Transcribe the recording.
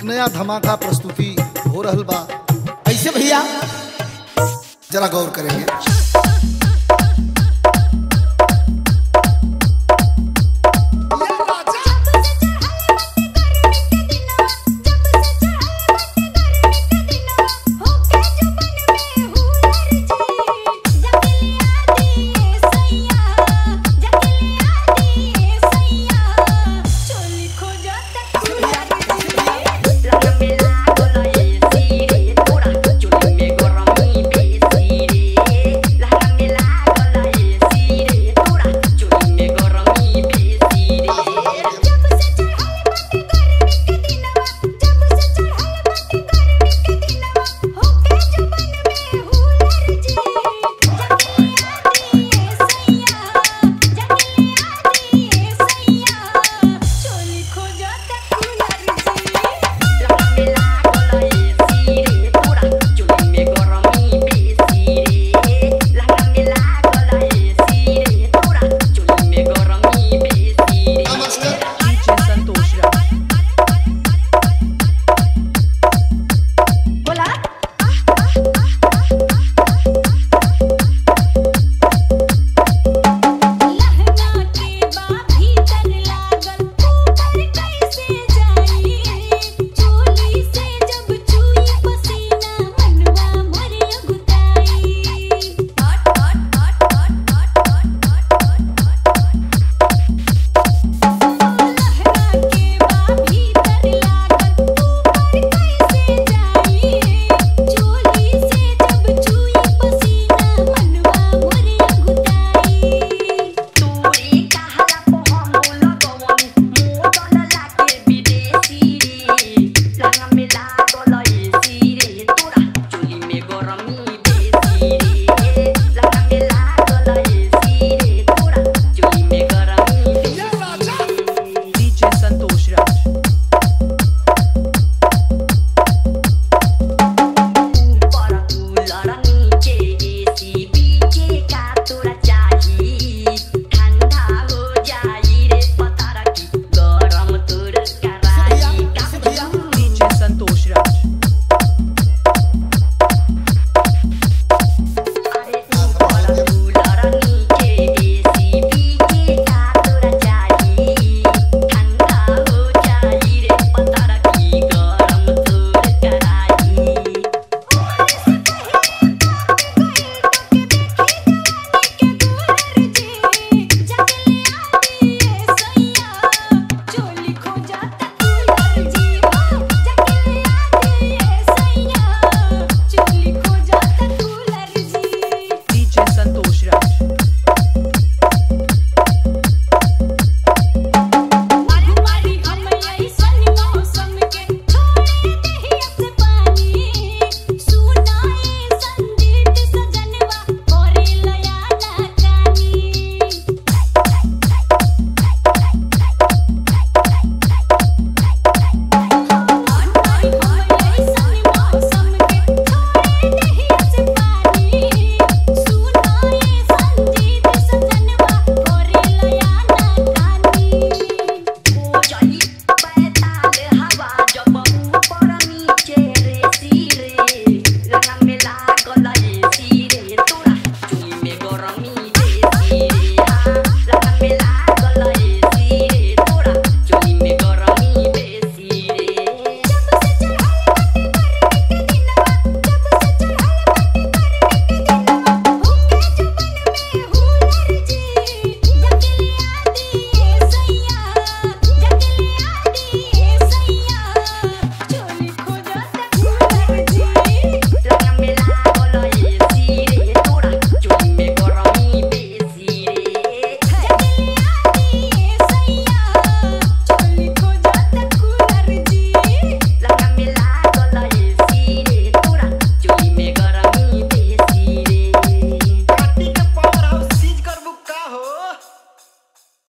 एक नया धमाका प्रस्तुति हो रहा बा। कैसे भैया। जरा गौर करेंगे।